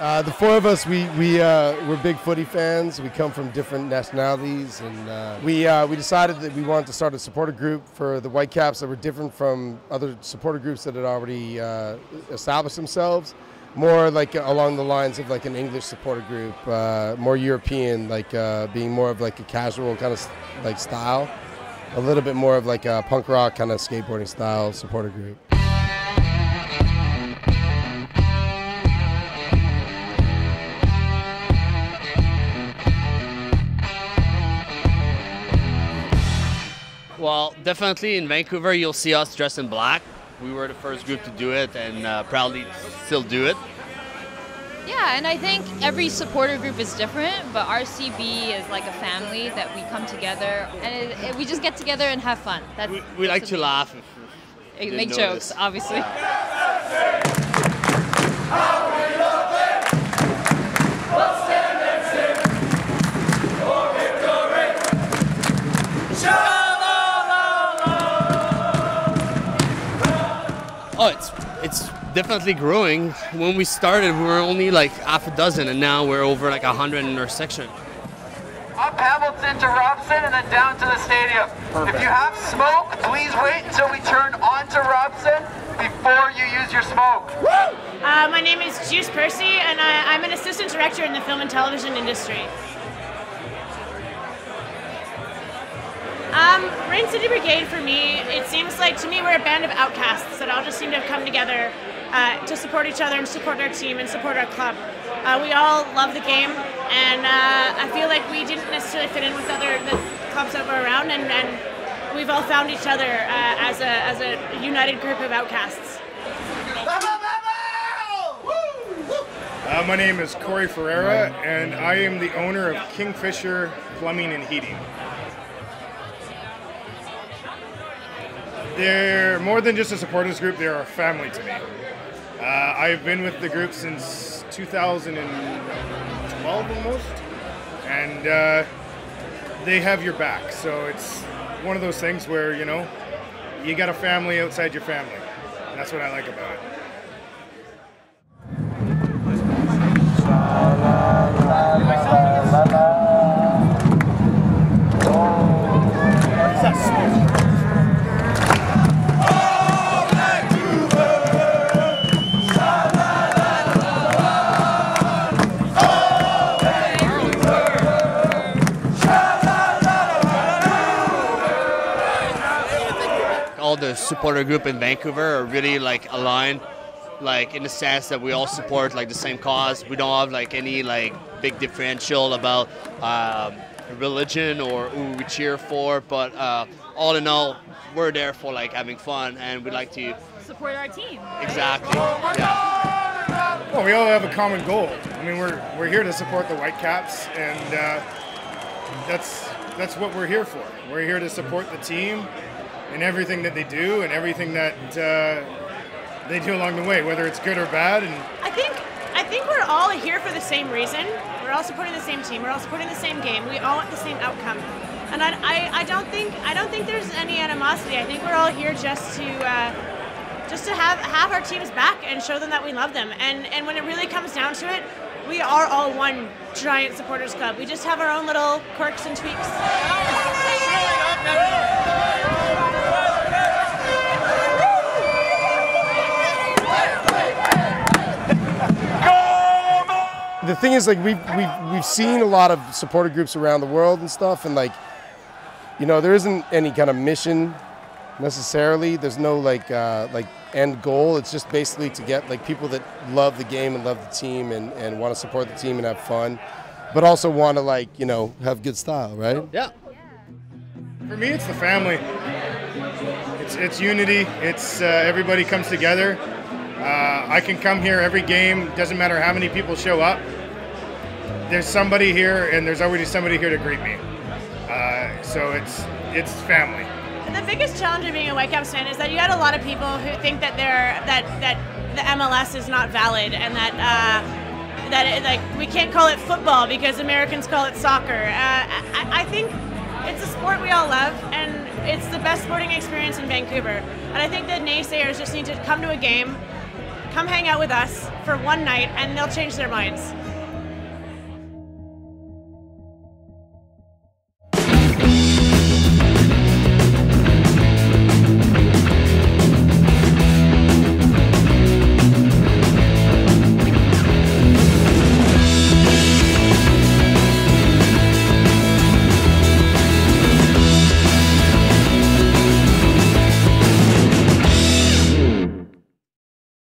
Uh, the four of us, we we uh, we're big footy fans. We come from different nationalities, and uh, we uh, we decided that we wanted to start a supporter group for the Whitecaps that were different from other supporter groups that had already uh, established themselves. More like along the lines of like an English supporter group, uh, more European, like being more of like a casual kind of like style, a little bit more of like a punk rock kind of skateboarding style supporter group. Well, definitely in Vancouver, you'll see us dressed in black. We were the first group to do it and uh, proudly still do it. Yeah, and I think every supporter group is different, but RCB is like a family that we come together and it, it, we just get together and have fun. That's, we, we like to laugh. If, make jokes, obviously. It's it's definitely growing. When we started, we were only like half a dozen, and now we're over like a hundred in our section. Up Hamilton to Robson and then down to the stadium. Perfect. If you have smoke, please wait until we turn onto Robson before you use your smoke. Uh, my name is Juice Percy, and I, I'm an assistant director in the film and television industry. Um, Rain City Brigade for me, it seems like to me we're a band of outcasts that all just seem to have come together uh, to support each other and support our team and support our club. Uh, we all love the game, and uh, I feel like we didn't necessarily fit in with other the clubs that were around, and, and we've all found each other uh, as a as a united group of outcasts. Uh, my name is Corey Ferreira, and I am the owner of Kingfisher Plumbing and Heating. They're more than just a supporters group, they're a family to me. Uh, I've been with the group since 2012 almost, and uh, they have your back. So it's one of those things where, you know, you got a family outside your family. That's what I like about it. The supporter group in Vancouver are really like aligned, like in the sense that we all support like the same cause. We don't have like any like big differential about um, religion or who we cheer for, but uh, all in all, we're there for like having fun and we like to support our team. Right? Exactly. Yeah. Well, we all have a common goal. I mean, we're we're here to support the Whitecaps, and uh, that's that's what we're here for. We're here to support the team in everything that they do and everything that uh, they do along the way, whether it's good or bad. And I think I think we're all here for the same reason. We're all supporting the same team. We're all supporting the same game. We all want the same outcome. And I, I, I don't think I don't think there's any animosity. I think we're all here just to uh, just to have have our teams back and show them that we love them. And and when it really comes down to it, we are all one giant supporters club. We just have our own little quirks and tweaks. The thing is like we've, we've we've seen a lot of supporter groups around the world and stuff and like you know there isn't any kind of mission necessarily. There's no like uh, like end goal. It's just basically to get like people that love the game and love the team and, and want to support the team and have fun but also want to like you know have good style right? Yeah. For me it's the family. It's it's unity. It's uh, everybody comes together. Uh, I can come here every game. Doesn't matter how many people show up there's somebody here, and there's already somebody here to greet me. Uh, so it's it's family. The biggest challenge of being a Whitecaps fan is that you got a lot of people who think that they're that that the MLS is not valid and that. Uh, that it, like we can't call it football because Americans call it soccer. Uh, I, I think it's a sport we all love, and it's the best sporting experience in Vancouver. And I think the naysayers just need to come to a game, come hang out with us, for one night and they'll change their minds.